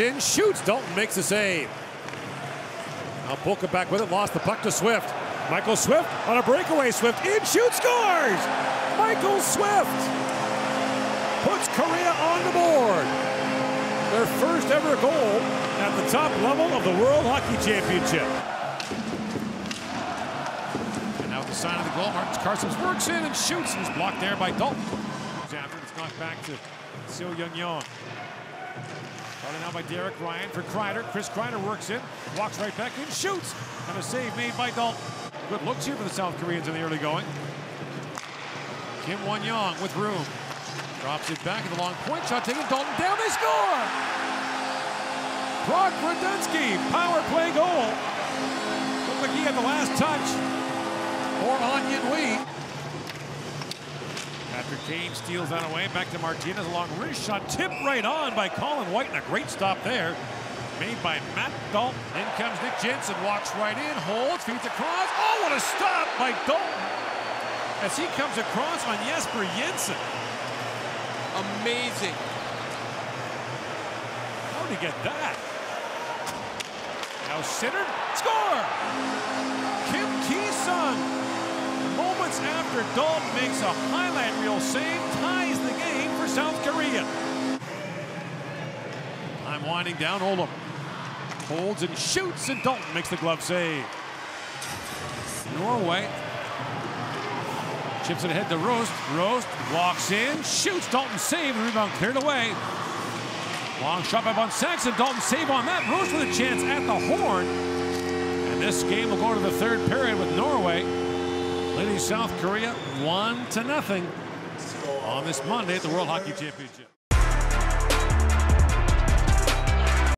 in, shoots. Dalton makes the save. Now Pokka back with it, lost the puck to Swift. Michael Swift on a breakaway. Swift in, shoots, scores! Michael Swift puts Korea on the board. Their first ever goal at the top level of the World Hockey Championship. And now the sign of the goal, Martin Carstens works in and shoots, is blocked there by Dalton. After it's knocked back to Seo Young Yong. Started now by Derek Ryan for Kreider. Chris Kreider works in, walks right back in, shoots, and a save made by Dalton. Good looks here for the South Koreans in the early going. Kim Won Young with room. Drops it back in the long point shot, taking Dalton down. They score! Brock Radunske, power play goal. Looked like he had the last touch. Or Onion Wee. Kane steals that away. Back to Martinez. A long wrist shot. Tipped right on by Colin White. And a great stop there. Made by Matt Dalton. In comes Nick Jensen. Walks right in. Holds. Feeds across. Oh, what a stop by Dalton. As he comes across on Jesper Jensen. Amazing. How did he get that? Now centered. Score! After Dalton makes a highlight reel save, ties the game for South Korea. I'm winding down. Olam holds and shoots, and Dalton makes the glove save. Norway chips it ahead to Roast. Roast walks in, shoots. Dalton save. Rebound cleared away. Long shot by Von Saxon. Dalton save on that. Roast with a chance at the horn. And this game will go to the third period with Norway leading South Korea one to nothing on this Monday at the World Hockey Championship.